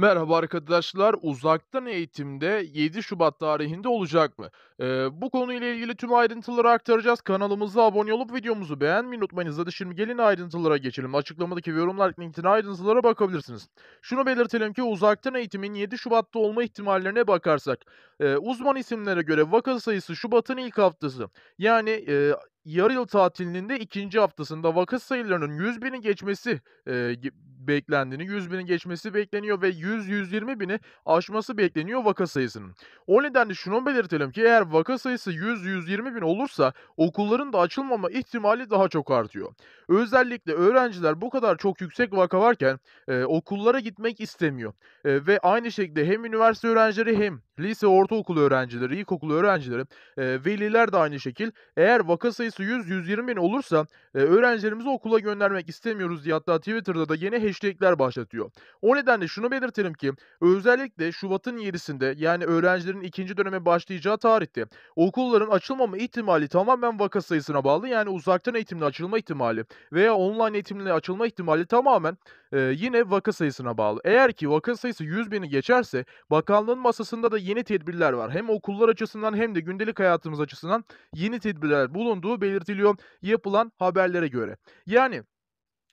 Merhaba arkadaşlar. Uzaktan eğitimde 7 Şubat tarihinde olacak mı? Eee, bu konuyla ilgili tüm ayrıntıları aktaracağız. Kanalımıza abone olup videomuzu beğenmeyi unutmayınız. Hadi şimdi gelin ayrıntılara geçelim. Açıklamadaki ve yorumlar linkine ayrıntılara bakabilirsiniz. Şunu belirtelim ki uzaktan eğitimin 7 Şubat'ta olma ihtimallerine bakarsak, eee, uzman isimlere göre vaka sayısı Şubat'ın ilk haftası. Yani, eee, yarı yıl tatilinin de ikinci haftasında vaka sayılarının 100.000'i geçmesi, eee, beklendiğini, 100.000'i geçmesi bekleniyor ve 100-120 bini aşması bekleniyor vaka sayısının. O nedenle şunu belirtelim ki eğer vaka sayısı 100-120 bin olursa okulların da açılmama ihtimali daha çok artıyor. Özellikle öğrenciler bu kadar çok yüksek vaka varken, eee, okullara gitmek istemiyor, eee, ve aynı şekilde hem üniversite öğrencileri hem lise, ortaokul öğrencileri, ilkokul öğrencileri, eee, veliler de aynı şekil eğer vaka sayısı 100-120 bin olursa, eee, öğrencilerimizi okula göndermek istemiyoruz diye hatta Twitter'da da yeni hashtag'ler başlatıyor. O nedenle şunu belirtelim ki özellikle Şubat'ın 7'sinde yani öğrencilerin 2. döneme başlayacağı tarihte okulların açılmama ihtimali tamamen vaka sayısına bağlı. Yani uzaktan eğitimle açılma ihtimali veya online eğitimle açılma ihtimali tamamen, eee, yine vaka sayısına bağlı. Eğer ki vaka sayısı 100.000'i geçerse bakanlığın masasında da yeni tedbirler var. Hem okullar açısından hem de gündelik hayatımız açısından yeni tedbirler bulunduğu belirtiliyor yapılan haberlere göre. Yani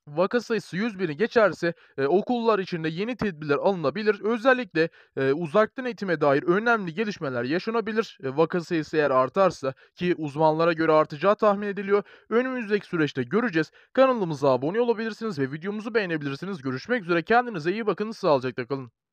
vaka sayısı 100.000'i geçerse, eee, okullar için de yeni tedbirler alınabilir. Özellikle, eee, uzaktan eğitime dair önemli gelişmeler yaşanabilir. Eee, vaka sayısı eğer artarsa ki uzmanlara göre artacağı tahmin ediliyor. Önümüzdeki süreçte göreceğiz. Kanalımıza abone olabilirsiniz ve videomuzu beğenebilirsiniz. Görüşmek üzere. Kendinize iyi bakın. Sağlıcakla kalın.